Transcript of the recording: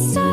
So.